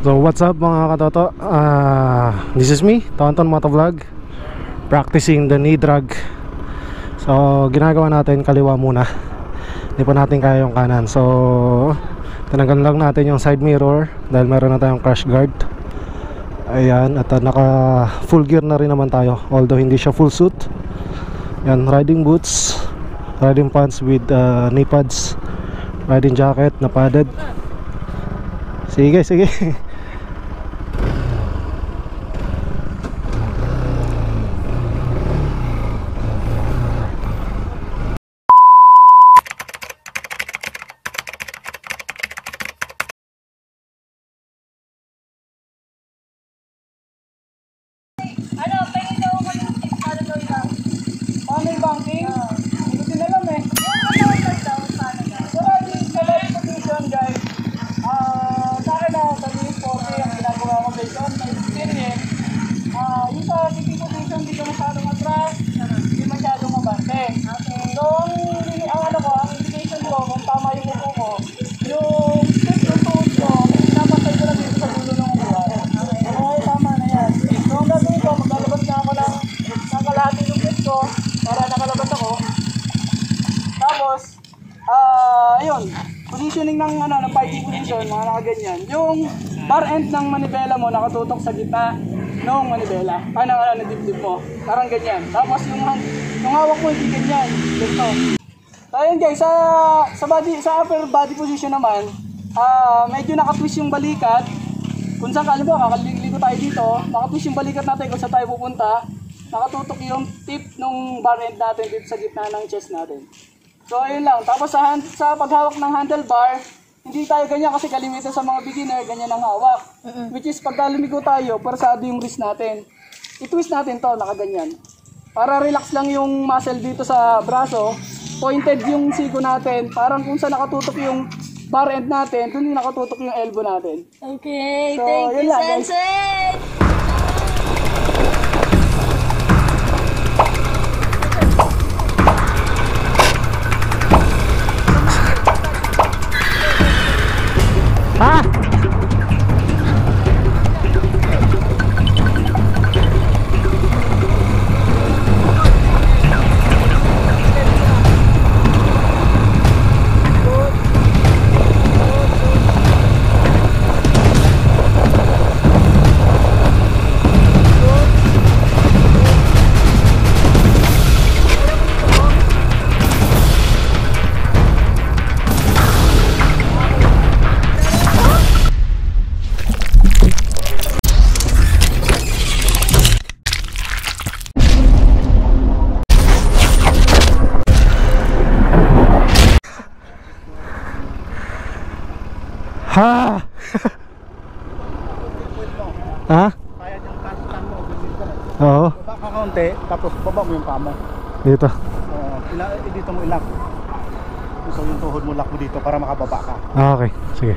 So what's up mga katoto? Uh, This is me, Tonton Motovlog Practicing the knee drag. So ginagawa natin kaliwa muna. Hindi pa natin kaya yung kanan. So tinanggal lang natin yung side mirror Dahil meron na tayong crash guard. Ayan At uh, naka full gear na rin naman tayo Although hindi siya full suit. Yan riding boots Riding pants with uh, knee pads Riding jacket na padded. Sige, sige Ano, pwede daw ko yung tip para daw lang. Paano yung banking? Hindi ko din alam eh. Yung ano daw, paano daw? So, riding sa left position, guys. Ah, sa akin na, sa Louis 40, ang ginagawa ko based on my experience. Ah, yung sa sitting position, hindi ko masyadong atras, hindi masyadong mabante. Okay. So, ang, ang ano ko, ang indication ko, kung tama yung upo ko, yung stick yung tuhod ko, pinapatay ko na dito sa dulo ng upuan. Okay, tama na yan. So, ang gagawin ko, maglalabas na ako ng, ng kalahati ng fit ko, para nakalabas ako. Tapos, ah, ayun, positioning ng ano, ng fighting position, mga nakaganyan. Yung bar end ng manibela mo nakatutok sa gitna ng manibela. Ah, ng ano, ng dibdib mo. Parang ganyan. Tapos yung yung hawak mo hindi ganyan. Ganito. So, ayun guys, sa sa body sa upper body position naman, ah medyo nakatwist yung balikat. Kung saan kali mo, kakaligo tayo dito, nakatwist yung balikat natin kung saan tayo pupunta. Nakatutok yung tip ng bar end natin dito sa gitna ng chest natin. So ayun lang. Tapos sa, hand, sa paghawak ng handlebar, hindi tayo ganyan kasi kalimitan sa mga beginner, ganyan ang hawak. Which is pagka lumigo tayo, parsado yung wrist natin. I-twist natin to, nakaganyan. Para relax lang yung muscle dito sa braso, pointed yung sigo natin, parang kung saan nakatutok yung bar end natin, dun yung nakatutok yung elbow natin. Okay, So, thank you, lang, guys. Sensei! Ah! Ha! ha? Kaya yung kasitan mo. Oo, Baba ka kaunti, tapos baba mo yung pamo. dito. Uh, ila, eh, dito mo ilak. So yung tuhod mo lock mo dito para makababa ka. Ah, okay. Sige.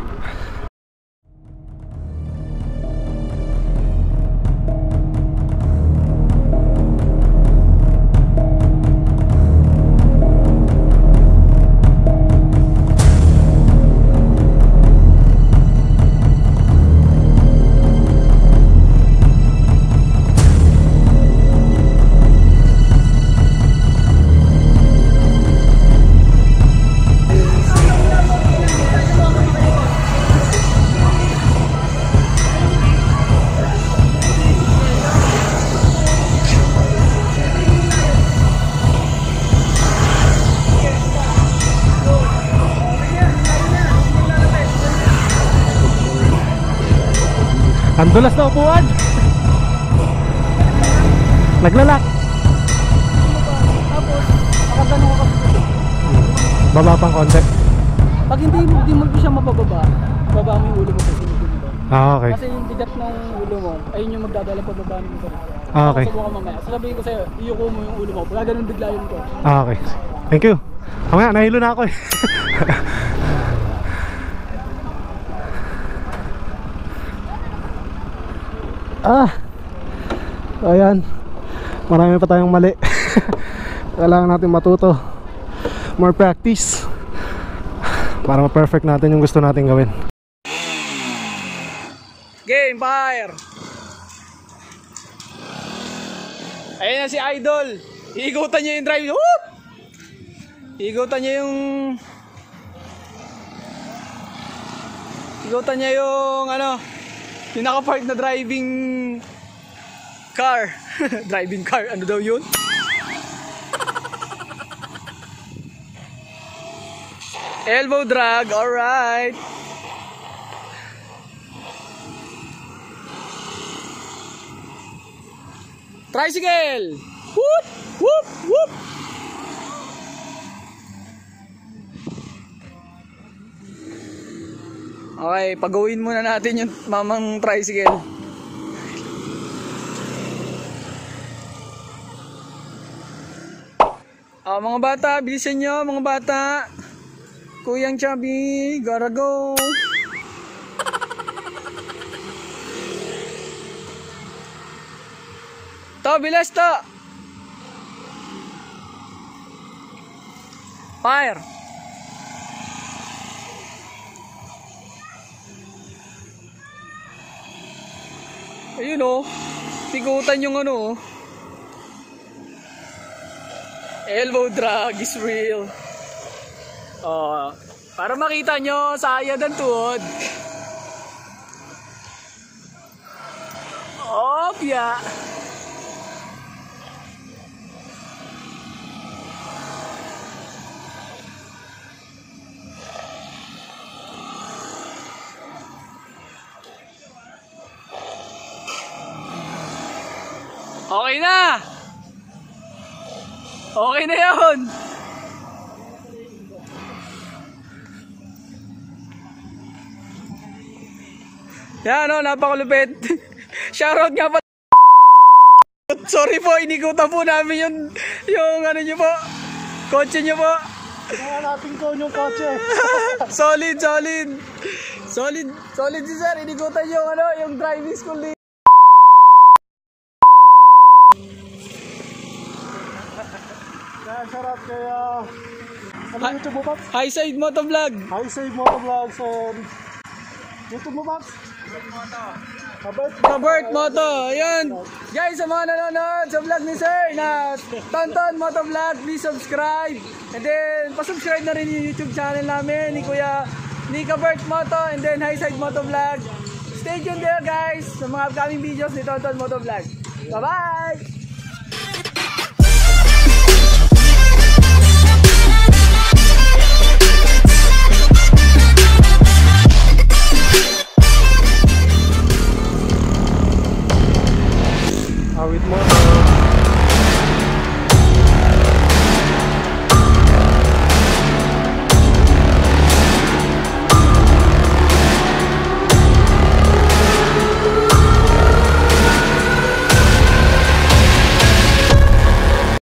Ang dulas na upuan. Naglalak. Tapos, nakagano ka kasi. Baba pang konti. Pag hindi, hindi mo siya mabababa, baba mo yung ulo mo sa sinigin mo. Ah, okay. Kasi yung bigat ng ulo mo, ayun yung magdadala pababa mo sa Ah, okay. Subukan mamaya. Sasabihin ko sa'yo, iyuko mo yung ulo mo. Pagka ganun bigla yun ko. Ah, okay. Thank you. Mamaya, nahilo na ako eh. ah. Ayan. Marami pa tayong mali. Kailangan natin matuto. More practice. Para ma-perfect natin yung gusto natin gawin. Game, fire! Ayun na si Idol. Iigutan niya yung drive. Whoop! Iigutan niya yung... Igutan niya yung ano, yung nakapark na driving car. driving car, ano daw yun? Elbow drag, alright. Tricycle! Whoop! Whoop! Okay, pagawin muna natin yung mamang tricycle. Ah, mga bata, bilisan nyo, mga bata. Kuyang Chubby, gotta go. To, bilas to. Fire. Ayun oh. Tigutan yung ano oh. Elbow drag is real. Oh, para makita nyo sa ayad ng tuhod. Opya. Okay na! Okay na yun! Yan o, napakalupit. Shoutout nga pa. Sorry po, inikutan po namin yung, yung ano nyo po. Kotse nyo po. Kaya natin ko yung kotse. Solid, solid. Solid, solid si sir. Inikutan yung ano, yung driving school ni Kaya sarap kaya... Ano Hi- YouTube mo, Paps? High Side Motovlog. Hi, save mo vlogs and... YouTube mo, Paps? Abert Kabert Moto. Ayun. Guys, sa mga nanonood sa vlog ni Sir na Tonton Motovlog, please subscribe. And then, pasubscribe na rin yung YouTube channel namin ni Kuya ni Kabert Moto and then Highside Motovlog. Stay tuned there guys sa mga upcoming videos ni Tonton Motovlog. Bye-bye!